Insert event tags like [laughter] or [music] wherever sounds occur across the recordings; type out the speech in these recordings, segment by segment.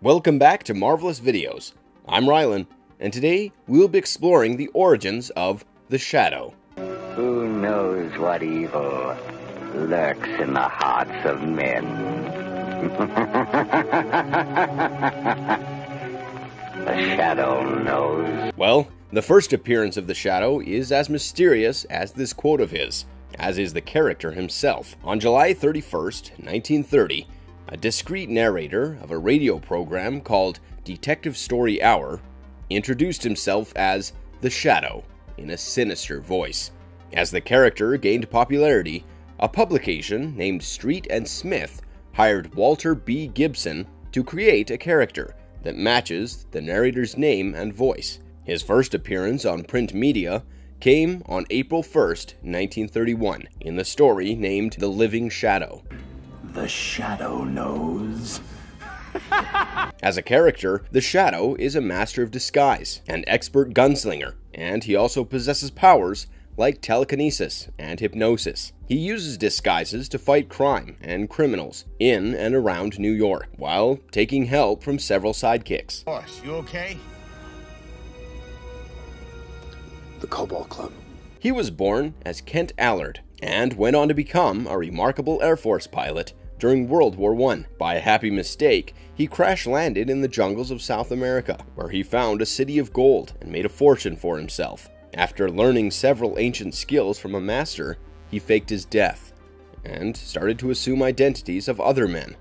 Welcome back to Marvelous Videos. I'm Rylan, and today we'll be exploring the origins of the Shadow. Who knows what evil lurks in the hearts of men? [laughs] the Shadow knows. Well, the first appearance of the Shadow is as mysterious as this quote of his, as is the character himself. On July 31st, 1930, a discreet narrator of a radio program called Detective Story Hour introduced himself as the Shadow in a sinister voice. As the character gained popularity, a publication named Street and Smith hired Walter B. Gibson to create a character that matches the narrator's name and voice. His first appearance on print media came on April 1st, 1931, in the story named The Living Shadow. The Shadow knows. [laughs] As a character, the Shadow is a master of disguise, an expert gunslinger, and he also possesses powers like telekinesis and hypnosis. He uses disguises to fight crime and criminals in and around New York, while taking help from several sidekicks. Boss, you okay? Cobalt Club. He was born as Kent Allard and went on to become a remarkable Air Force pilot during World War I. By a happy mistake, he crash landed in the jungles of South America, where he found a city of gold and made a fortune for himself. After learning several ancient skills from a master, he faked his death and started to assume identities of other men,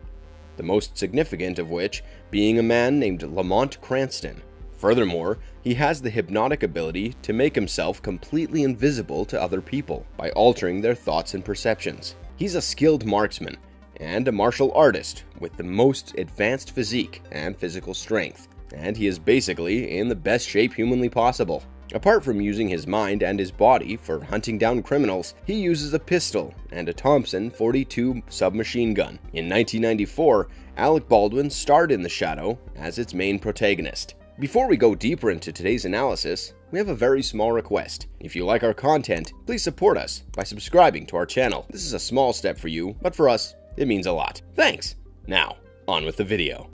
the most significant of which being a man named Lamont Cranston. Furthermore, he has the hypnotic ability to make himself completely invisible to other people by altering their thoughts and perceptions. He's a skilled marksman and a martial artist with the most advanced physique and physical strength, and he is basically in the best shape humanly possible. Apart from using his mind and his body for hunting down criminals, he uses a pistol and a Thompson 42 submachine gun. In 1994, Alec Baldwin starred in The Shadow as its main protagonist. Before we go deeper into today's analysis, we have a very small request. If you like our content, please support us by subscribing to our channel. This is a small step for you, but for us, it means a lot. Thanks! Now, on with the video.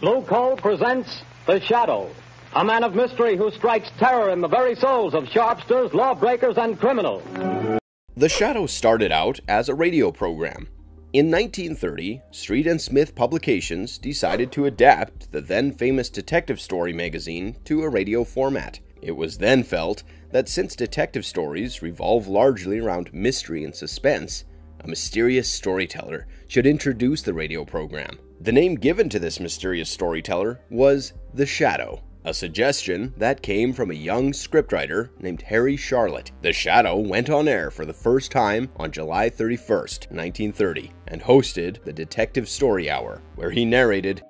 Blue Coal presents The Shadow, a man of mystery who strikes terror in the very souls of sharpsters, lawbreakers, and criminals. The Shadow started out as a radio program. In 1930, Street and Smith Publications decided to adapt the then famous detective story magazine to a radio format. It was then felt that since detective stories revolve largely around mystery and suspense, a mysterious storyteller should introduce the radio program. The name given to this mysterious storyteller was The Shadow, a suggestion that came from a young scriptwriter named Harry Charlot. The Shadow went on air for the first time on July 31st, 1930, and hosted the Detective Story Hour, where he narrated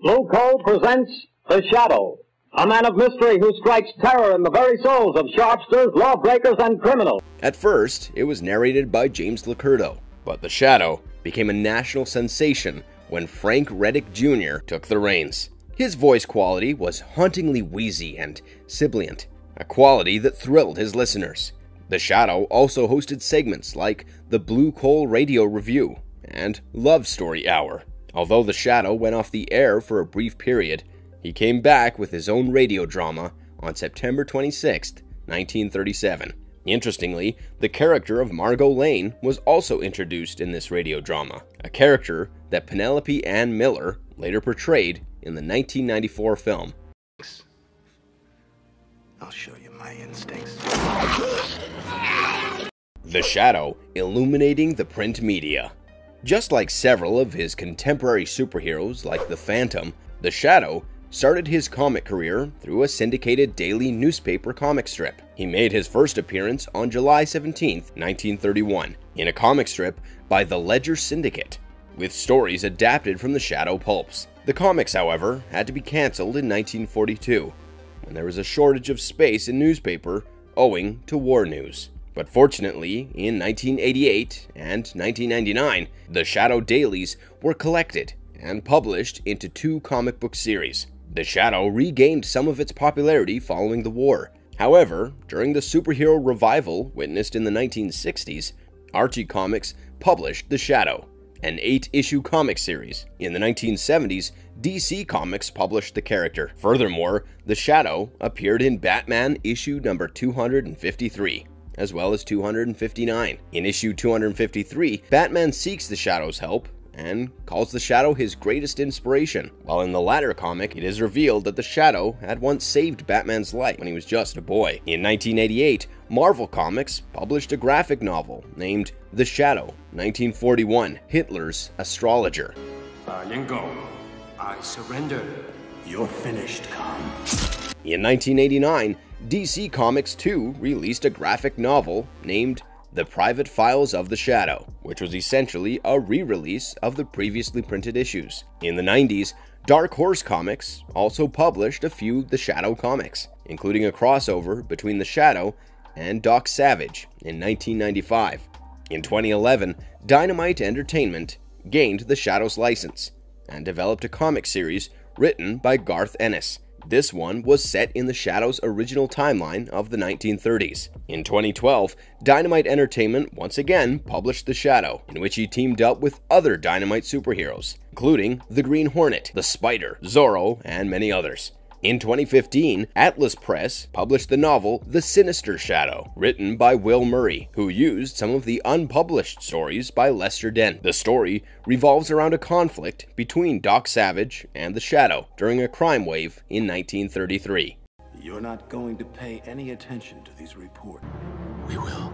Blue Coal presents The Shadow, a man of mystery who strikes terror in the very souls of sharpsters, lawbreakers, and criminals. At first, it was narrated by James La Curto, but The Shadow became a national sensation when Frank Readick Jr. took the reins. His voice quality was hauntingly wheezy and sibilant, a quality that thrilled his listeners. The Shadow also hosted segments like the Blue Coal Radio Review and Love Story Hour. Although The Shadow went off the air for a brief period, he came back with his own radio drama on September 26, 1937. Interestingly, the character of Margot Lane was also introduced in this radio drama, a character that Penelope Ann Miller later portrayed in the 1994 film. I'll show you my instincts. The Shadow, illuminating the print media. Just like several of his contemporary superheroes like the Phantom, The Shadow started his comic career through a syndicated daily newspaper comic strip. He made his first appearance on July 17, 1931, in a comic strip by the Ledger Syndicate, with stories adapted from the Shadow pulps. The comics, however, had to be cancelled in 1942, when there was a shortage of space in newspaper owing to war news. But fortunately, in 1988 and 1999, the Shadow dailies were collected and published into two comic book series. The Shadow regained some of its popularity following the war. However, during the superhero revival witnessed in the 1960s, Archie Comics published The Shadow, an eight issue comic series. In the 1970s, DC Comics published the character. Furthermore, The Shadow appeared in Batman issue number 253 as well as 259. In issue 253, Batman seeks the Shadow's help and calls the Shadow his greatest inspiration, while in the latter comic, it is revealed that the Shadow had once saved Batman's life when he was just a boy. In 1988, Marvel Comics published a graphic novel named The Shadow, 1941, Hitler's Astrologer. Uh, Ying Ko, I surrender. You're finished, Khan. In 1989, DC Comics too released a graphic novel named The Private Files of the Shadow, which was essentially a re release of the previously printed issues. In the 90s, Dark Horse Comics also published a few The Shadow comics, including a crossover between The Shadow and Doc Savage in 1995. In 2011, Dynamite Entertainment gained The Shadow's license and developed a comic series written by Garth Ennis this one was set in the Shadow's original timeline of the 1930s. In 2012, Dynamite Entertainment once again published The Shadow, in which he teamed up with other Dynamite superheroes, including the Green Hornet, the Spider, Zorro, and many others. In 2015, Atlas Press published the novel The Sinister Shadow, written by Will Murray, who used some of the unpublished stories by Lester Dent. The story revolves around a conflict between Doc Savage and the Shadow during a crime wave in 1933. You're not going to pay any attention to these reports. We will.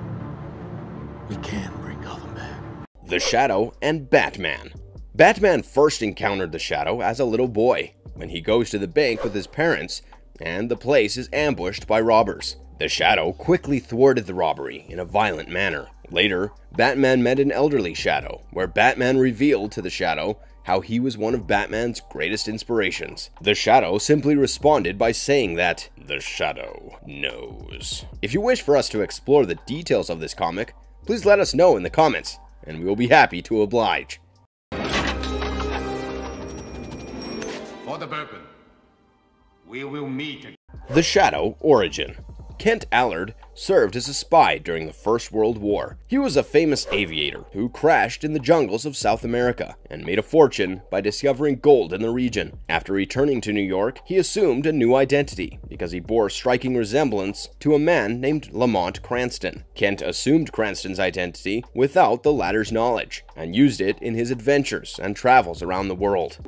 We can bring Gotham back. The Shadow and Batman. Batman first encountered the Shadow as a little boy when he goes to the bank with his parents, and the place is ambushed by robbers. The Shadow quickly thwarted the robbery in a violent manner. Later, Batman met an elderly Shadow, where Batman revealed to the Shadow how he was one of Batman's greatest inspirations. The Shadow simply responded by saying that the Shadow knows. If you wish for us to explore the details of this comic, please let us know in the comments, and we will be happy to oblige. For the bourbon. We will meet. The Shadow Origin Kent Allard served as a spy during the First World War. He was a famous aviator who crashed in the jungles of South America and made a fortune by discovering gold in the region. After returning to New York, he assumed a new identity because he bore striking resemblance to a man named Lamont Cranston. Kent assumed Cranston's identity without the latter's knowledge and used it in his adventures and travels around the world.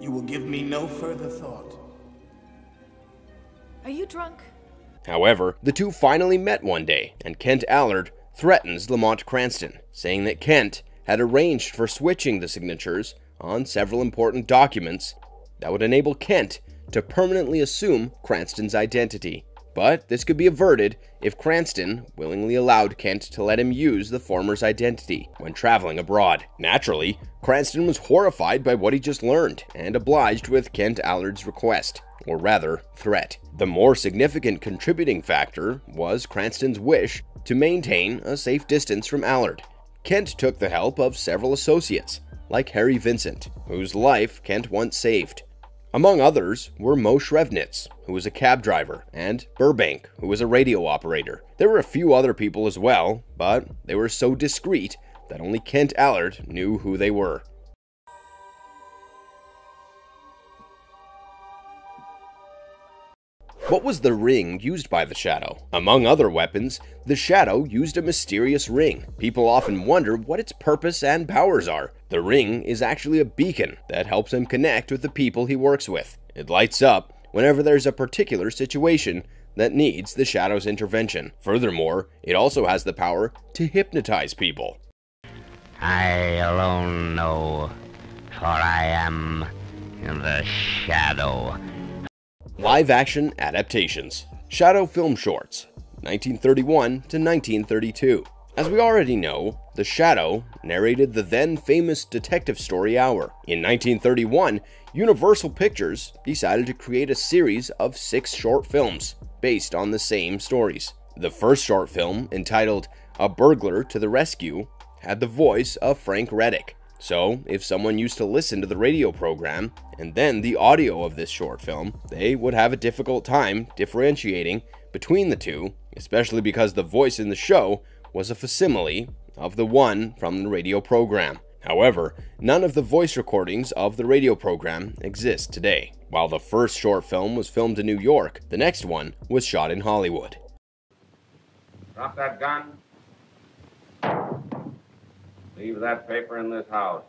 You will give me no further thought. Are you drunk? However, the two finally met one day, and Kent Allard threatens Lamont Cranston, saying that Kent had arranged for switching the signatures on several important documents that would enable Kent to permanently assume Cranston's identity. But this could be averted if Cranston willingly allowed Kent to let him use the former's identity when traveling abroad. Naturally, Cranston was horrified by what he just learned and obliged with Kent Allard's request or rather, threat. The more significant contributing factor was Cranston's wish to maintain a safe distance from Allard. Kent took the help of several associates, like Harry Vincent, whose life Kent once saved. Among others were Moe Shrevnitz, who was a cab driver, and Burbank, who was a radio operator. There were a few other people as well, but they were so discreet that only Kent Allard knew who they were. What was the ring used by the Shadow? Among other weapons, the Shadow used a mysterious ring. People often wonder what its purpose and powers are. The ring is actually a beacon that helps him connect with the people he works with. It lights up whenever there's a particular situation that needs the Shadow's intervention. Furthermore, it also has the power to hypnotize people. I alone know, for I am the Shadow. Live action adaptations Shadow Film Shorts, 1931 to 1932. As we already know, The Shadow narrated the then famous detective story Hour. In 1931, Universal Pictures decided to create a series of six short films based on the same stories. The first short film, entitled A Burglar to the Rescue, had the voice of Frank Readick. So, if someone used to listen to the radio program and then the audio of this short film, they would have a difficult time differentiating between the two, especially because the voice in the show was a facsimile of the one from the radio program. However, none of the voice recordings of the radio program exist today. While the first short film was filmed in New York, the next one was shot in Hollywood. Drop that gun. Leave that paper in this house.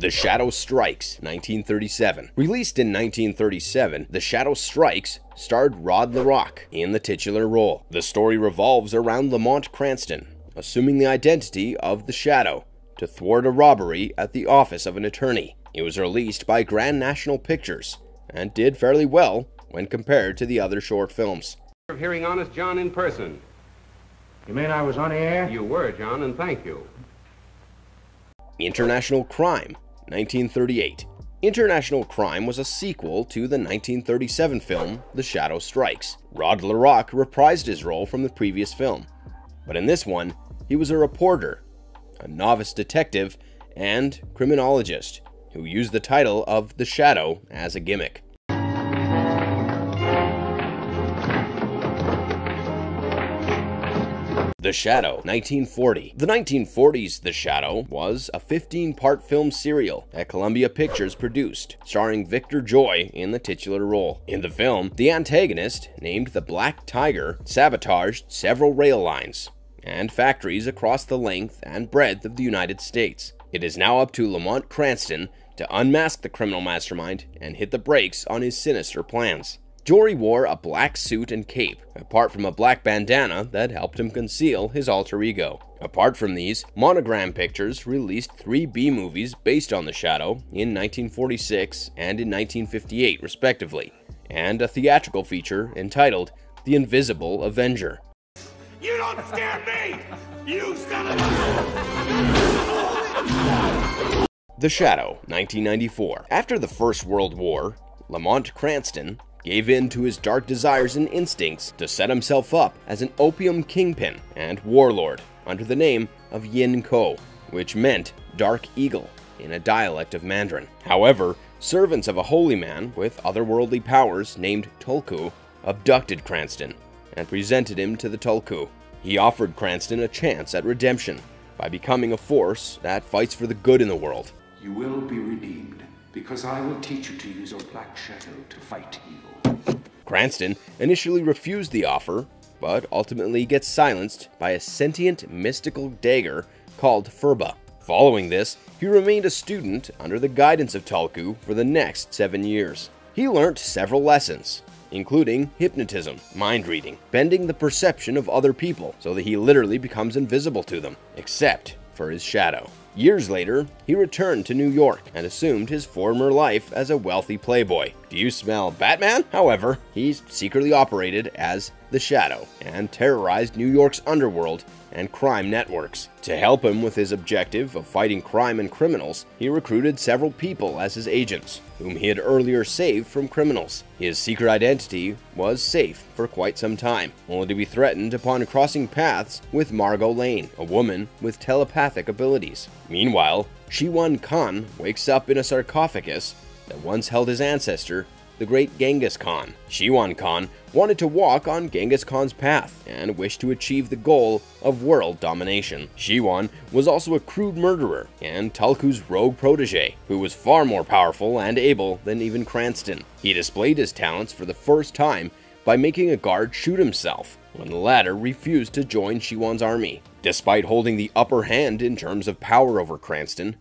The Shadow Strikes, 1937. Released in 1937, The Shadow Strikes starred Rod La Rocque in the titular role. The story revolves around Lamont Cranston, assuming the identity of the Shadow to thwart a robbery at the office of an attorney. It was released by Grand National Pictures and did fairly well when compared to the other short films. Of hearing Honest John in person. You mean I was on the air? You were, John, and thank you. International Crime, 1938. International Crime was a sequel to the 1937 film The Shadow Strikes. Rod La Rocque reprised his role from the previous film, but in this one, he was a reporter, a novice detective, and criminologist who used the title of The Shadow as a gimmick. The Shadow, 1940. The 1940s The Shadow was a 15-part film serial that Columbia Pictures produced, starring Victor Jory in the titular role. In the film, the antagonist, named the Black Tiger, sabotaged several rail lines and factories across the length and breadth of the United States. It is now up to Lamont Cranston to unmask the criminal mastermind and hit the brakes on his sinister plans. Jory wore a black suit and cape, apart from a black bandana that helped him conceal his alter ego. Apart from these, Monogram Pictures released three B movies based on The Shadow in 1946 and in 1958, respectively, and a theatrical feature entitled The Invisible Avenger. You don't scare me! You son of a... The Shadow, 1994. After the First World War, Lamont Cranston gave in to his dark desires and instincts to set himself up as an opium kingpin and warlord under the name of Ying Ko, which meant Dark Eagle in a dialect of Mandarin. However, servants of a holy man with otherworldly powers named Tulku abducted Cranston and presented him to the Tulku. He offered Cranston a chance at redemption by becoming a force that fights for the good in the world. You will be redeemed, because I will teach you to use your black shadow to fight evil. Cranston initially refused the offer, but ultimately gets silenced by a sentient mystical dagger called Phurba. Following this, he remained a student under the guidance of Tulku for the next seven years. He learnt several lessons, including hypnotism, mind reading, bending the perception of other people so that he literally becomes invisible to them, except for his shadow. Years later, he returned to New York and assumed his former life as a wealthy playboy. Do you smell Batman? However, he secretly operated as the Shadow and terrorized New York's underworld and crime networks. To help him with his objective of fighting crime and criminals, he recruited several people as his agents, whom he had earlier saved from criminals. His secret identity was safe for quite some time, only to be threatened upon crossing paths with Margot Lane, a woman with telepathic abilities. Meanwhile, Shiwan Khan wakes up in a sarcophagus that once held his ancestor, the great Genghis Khan. Shiwan Khan wanted to walk on Genghis Khan's path and wished to achieve the goal of world domination. Shiwan was also a crude murderer and Tulku's rogue protege, who was far more powerful and able than even Cranston. He displayed his talents for the first time by making a guard shoot himself when the latter refused to join Shiwan's army. Despite holding the upper hand in terms of power over Cranston,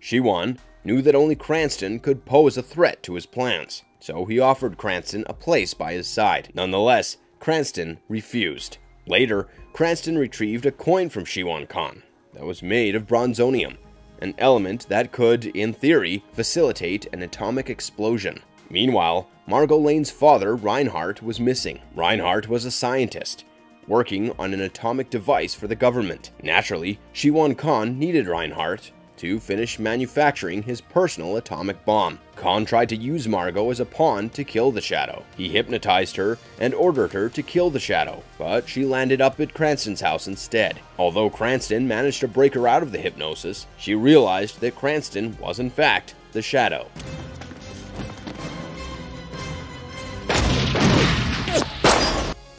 Shiwan knew that only Cranston could pose a threat to his plans so he offered Cranston a place by his side. Nonetheless, Cranston refused. Later, Cranston retrieved a coin from Shiwan Khan that was made of bronzonium, an element that could, in theory, facilitate an atomic explosion. Meanwhile, Margot Lane's father, Reinhardt, was missing. Reinhardt was a scientist, working on an atomic device for the government. Naturally, Shiwan Khan needed Reinhardt to finish manufacturing his personal atomic bomb. Khan tried to use Margot as a pawn to kill the Shadow. He hypnotized her and ordered her to kill the Shadow, but she landed up at Cranston's house instead. Although Cranston managed to break her out of the hypnosis, she realized that Cranston was in fact the Shadow.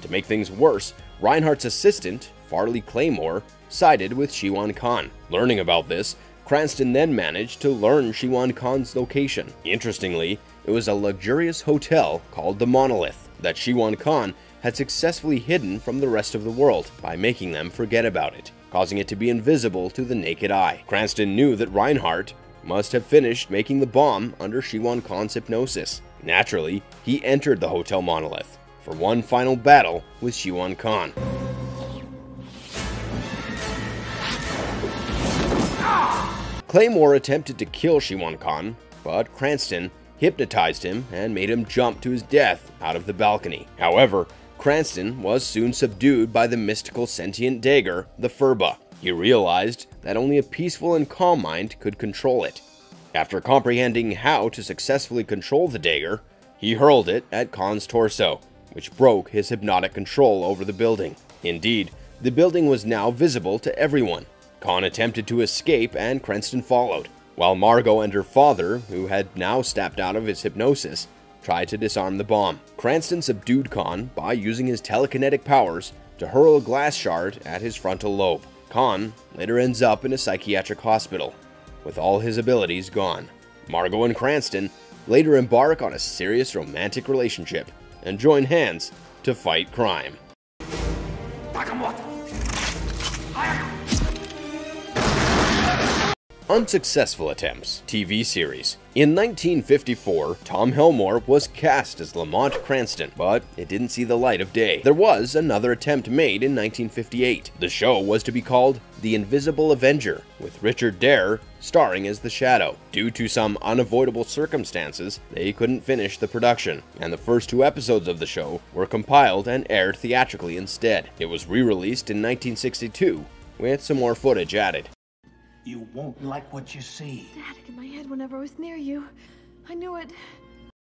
To make things worse, Reinhardt's assistant, Farley Claymore, sided with Shiwan Khan. Learning about this, Cranston then managed to learn Shiwan Khan's location. Interestingly, it was a luxurious hotel called the Monolith that Shiwan Khan had successfully hidden from the rest of the world by making them forget about it, causing it to be invisible to the naked eye. Cranston knew that Reinhardt must have finished making the bomb under Shiwan Khan's hypnosis. Naturally, he entered the Hotel Monolith for one final battle with Shiwan Khan. Claymore attempted to kill Shiwan Khan, but Cranston hypnotized him and made him jump to his death out of the balcony. However, Cranston was soon subdued by the mystical sentient dagger, the Phurba. He realized that only a peaceful and calm mind could control it. After comprehending how to successfully control the dagger, he hurled it at Khan's torso, which broke his hypnotic control over the building. Indeed, the building was now visible to everyone, Khan attempted to escape and Cranston followed, while Margot and her father, who had now snapped out of his hypnosis, tried to disarm the bomb. Cranston subdued Khan by using his telekinetic powers to hurl a glass shard at his frontal lobe. Khan later ends up in a psychiatric hospital, with all his abilities gone. Margot and Cranston later embark on a serious romantic relationship and join hands to fight crime. Unsuccessful Attempts TV series. In 1954, Tom Helmore was cast as Lamont Cranston, but it didn't see the light of day. There was another attempt made in 1958. The show was to be called The Invisible Avenger, with Richard Derr starring as the Shadow. Due to some unavoidable circumstances, they couldn't finish the production, and the first two episodes of the show were compiled and aired theatrically instead. It was re-released in 1962, with some more footage added. You won't like what you see. Static in my head whenever I was near you. I knew it.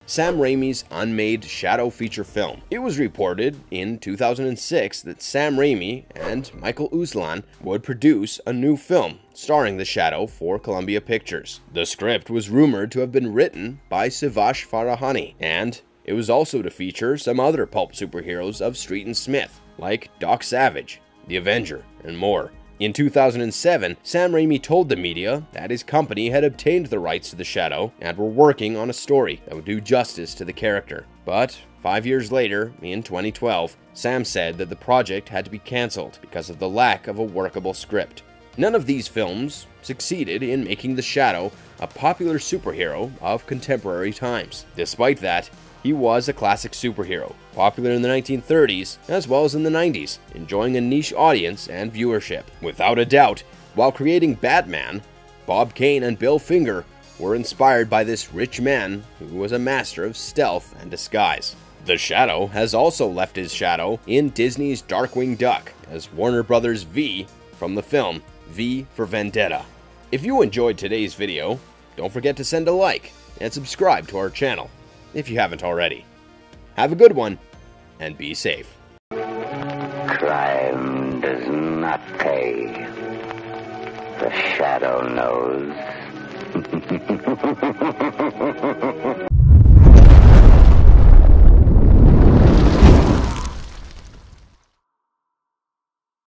Sam Raimi's unmade Shadow feature film. It was reported in 2006 that Sam Raimi and Michael Uslan would produce a new film starring the Shadow for Columbia Pictures. The script was rumored to have been written by Siavash Farahani, and it was also to feature some other pulp superheroes of Street and Smith, like Doc Savage, The Avenger, and more. In 2007, Sam Raimi told the media that his company had obtained the rights to the Shadow and were working on a story that would do justice to the character. But five years later, in 2012, Sam said that the project had to be cancelled because of the lack of a workable script. None of these films succeeded in making the Shadow a popular superhero of contemporary times. Despite that, he was a classic superhero, popular in the 1930s as well as in the 90s, enjoying a niche audience and viewership. Without a doubt, while creating Batman, Bob Kane and Bill Finger were inspired by this rich man who was a master of stealth and disguise. The Shadow has also left his shadow in Disney's Darkwing Duck as Warner Brothers V from the film V for Vendetta. If you enjoyed today's video, don't forget to send a like and subscribe to our channel if you haven't already. Have a good one, and be safe. Crime does not pay. The shadow knows. [laughs]